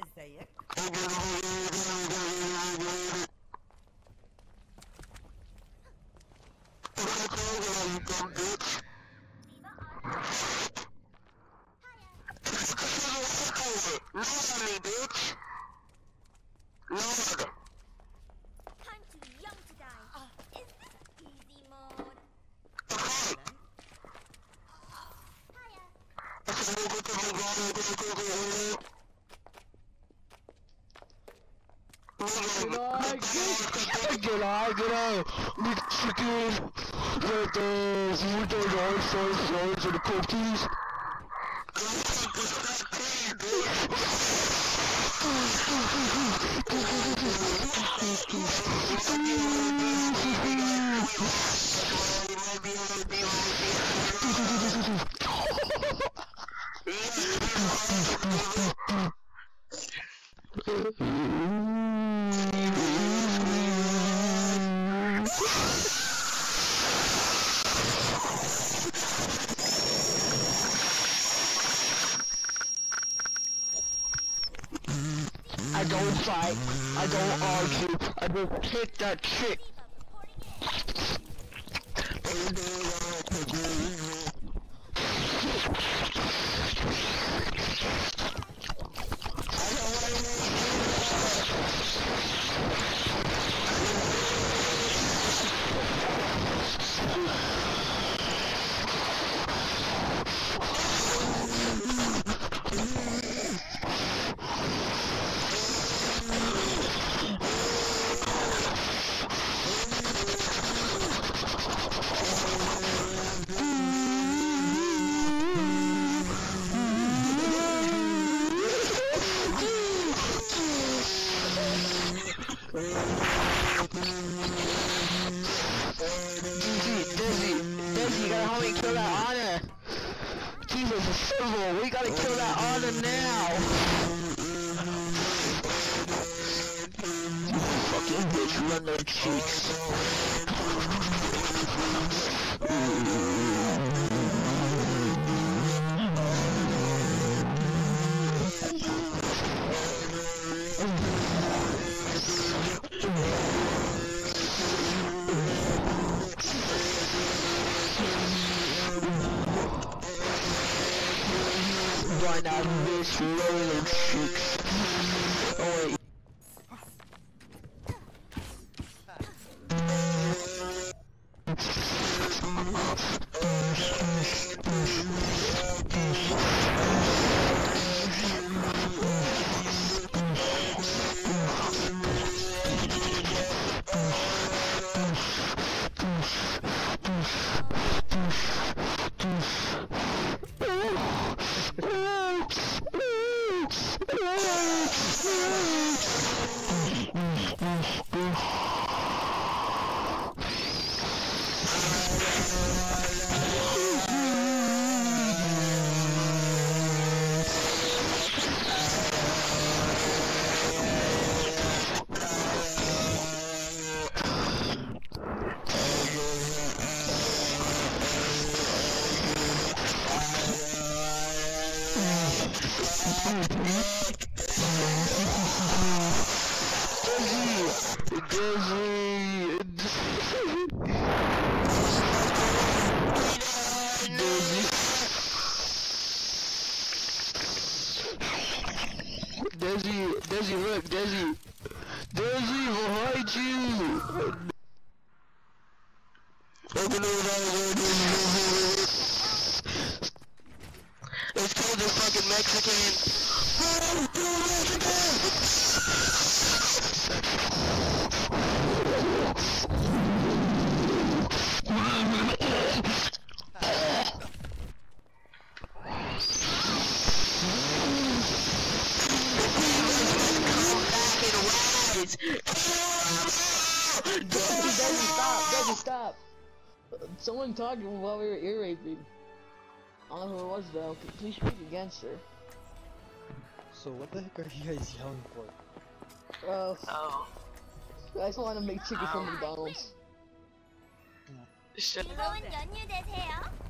إزيك؟ G'day, Nick Chicken, with those, with those iPhone phones and the cookies. I don't fight, I don't argue, I just kick that chick. Run their cheeks. That bitch, run their cheeks. Oh wait. Dizzy, Dizzy, look, Dizzy. Dizzy, behind you. Let's kill this fucking Mexican. Someone talking while we were ear raping. I don't know who it was though. Please speak against her. So what the heck are you guys yelling for? Well, oh. I just want to make chicken oh. from McDonald's. Yeah. Shut up.